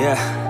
Yeah.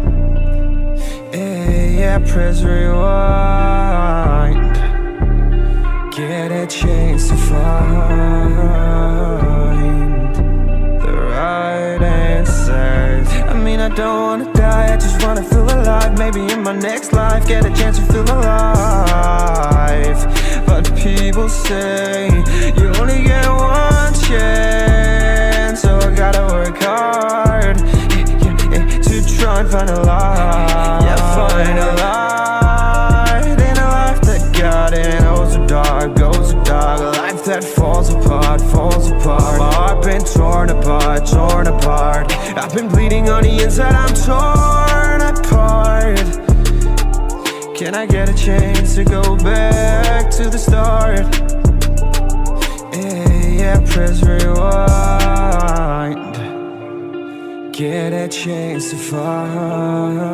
Yeah, yeah, press rewind. Get a chance to find the right answers. I mean, I don't wanna die, I just wanna feel alive. Maybe in my next life, get a chance to feel alive. But people say, you dark, oh, so dark. A life that falls apart, falls apart. My heart been torn apart, torn apart. I've been bleeding on the inside, I'm torn apart. Can I get a chance to go back to the start? Yeah, yeah, press rewind. Get a chance to find.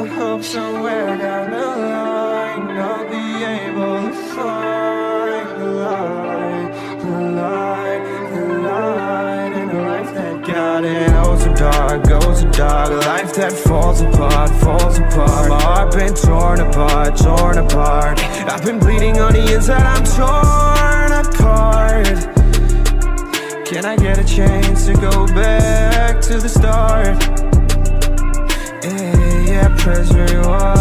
I hope somewhere down the line I'll be able to find the light, the light, the light in a life that got it. Goes so dark, goes so dark, life that falls apart, falls apart. My heart been torn apart, torn apart. I've been bleeding on the inside, I'm torn apart. Can I get a chance to go back to the start? Yeah, press rewind